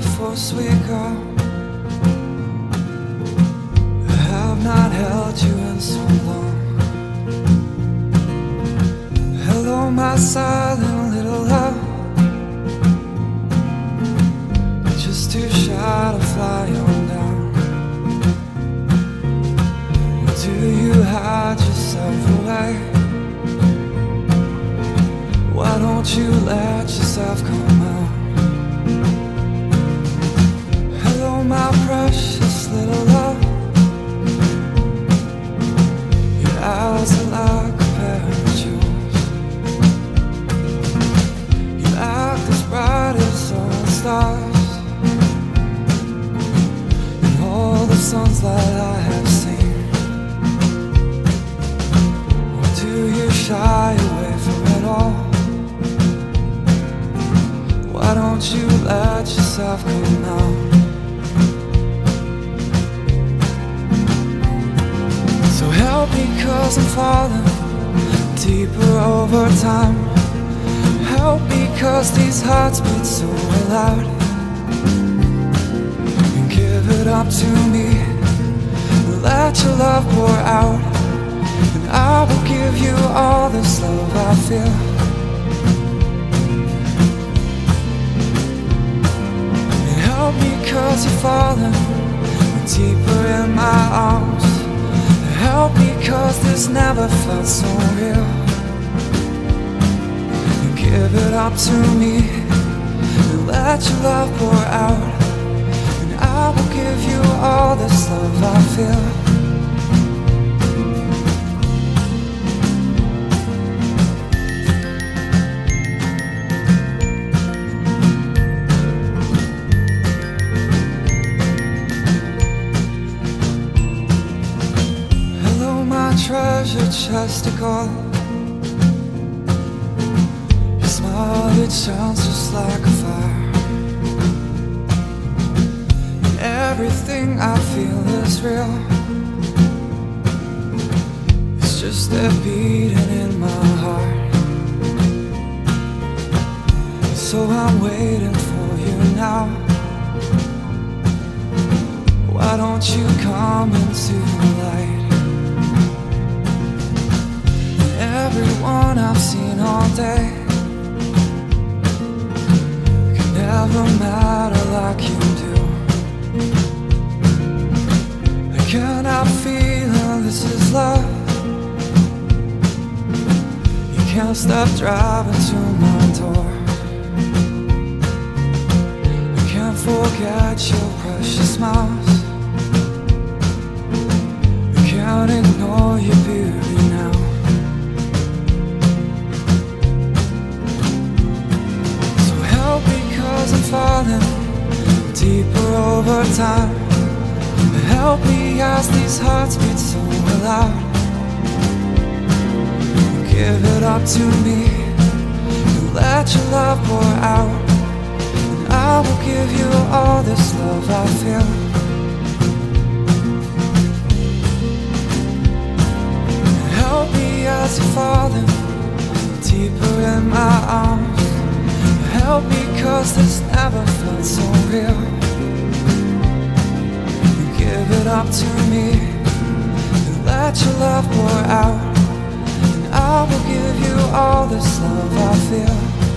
oh sweet girl. I have not held you in so long. Hello, my silent little love. Just too shy to fly on down. Do you hide yourself away? Why don't you let yourself come you let yourself come out? So help me cause I'm falling deeper over time. Help me cause these hearts beat so loud. And give it up to me. Let your love pour out. And I will give you all this love I feel cause you're falling deeper in my arms. Help me cause this never felt so real. And give it up to me And let your love pour out. And I will give you all this love I feel treasure chest of gold. Your smile, it shines just like a fire. And everything I feel is real. It's just a beating in my heart. So I'm waiting for you now. Why don't you come into the light? Everyone I've seen all day can never matter like you do. I cannot feel this is love. You can't stop driving to my door. I can't forget your precious smiles. I'm falling deeper over time. Help me as these hearts beat so loud. Give it up to me let your love pour out. And I will give you all this love I feel. Help me as you're falling deeper in my arms. Help me cause this never felt so real. Give it up to me and let your love pour out. And I will give you all this love I feel.